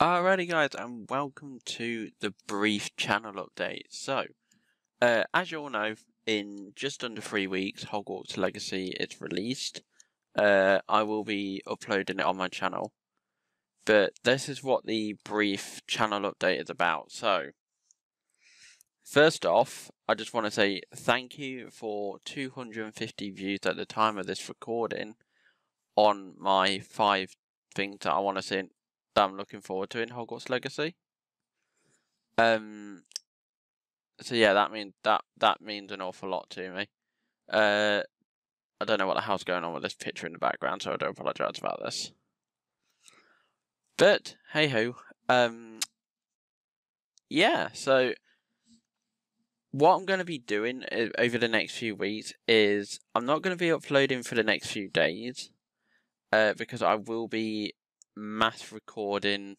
Alrighty guys, and welcome to the brief channel update. So, uh, as you all know, in just under three weeks, Hogwarts Legacy is released. Uh, I will be uploading it on my channel. But this is what the brief channel update is about. So, first off, I just want to say thank you for 250 views at the time of this recording on my five things that I want to see that I'm looking forward to in Hogwarts Legacy. Um. So yeah, that means that that means an awful lot to me. Uh, I don't know what the hell's going on with this picture in the background, so I don't apologise about this. But hey ho, um, yeah. So what I'm going to be doing over the next few weeks is I'm not going to be uploading for the next few days, uh, because I will be mass recording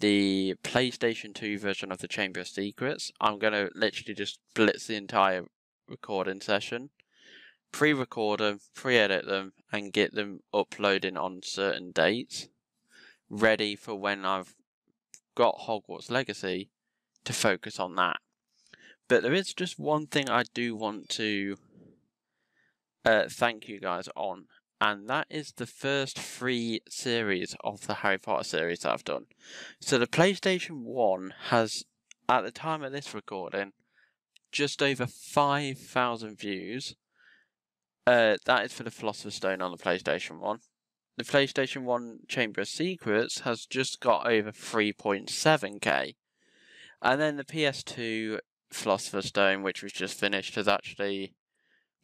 the PlayStation 2 version of the Chamber of Secrets. I'm going to literally just blitz the entire recording session, pre record them, pre edit them, and get them uploading on certain dates, ready for when I've got Hogwarts Legacy to focus on that. But there is just one thing I do want to uh, thank you guys on, and that is the first three series of the Harry Potter series that I've done. So the PlayStation 1 has, at the time of this recording, just over 5,000 views. Uh, that is for the Philosopher's Stone on the PlayStation 1. The PlayStation 1 Chamber of Secrets has just got over 3.7k. And then the PS2 Philosopher's Stone, which was just finished, has actually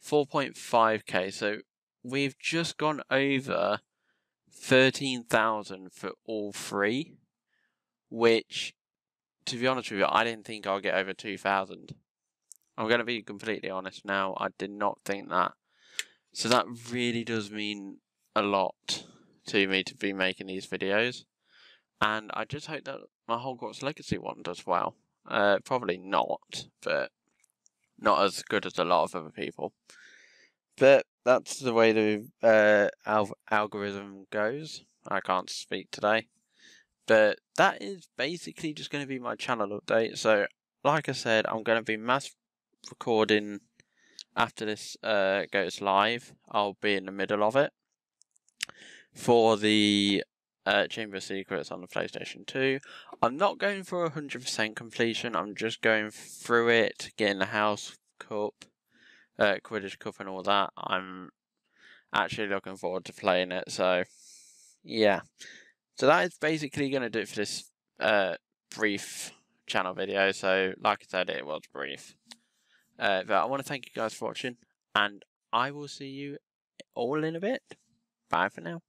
4.5k. So we've just gone over 13,000 for all three, which, to be honest with you, I didn't think I'll get over 2,000. I'm going to be completely honest now, I did not think that. So that really does mean a lot to me to be making these videos. And I just hope that my Hogwarts Legacy one does well. Uh, probably not, but not as good as a lot of other people. But that's the way the uh, al- algorithm goes. I can't speak today. But that is basically just going to be my channel update. So, like I said, I'm going to be mass recording after this uh, goes live. I'll be in the middle of it for the uh, Chamber of Secrets on the PlayStation 2. I'm not going for 100% completion, I'm just going through it, getting the House Cup uh, Quidditch Cup and all that. I'm actually looking forward to playing it. So, yeah. So that is basically going to do it for this uh, brief channel video. So, like I said, it was brief. Uh, but I want to thank you guys for watching, and I will see you all in a bit. Bye for now.